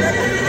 Thank you.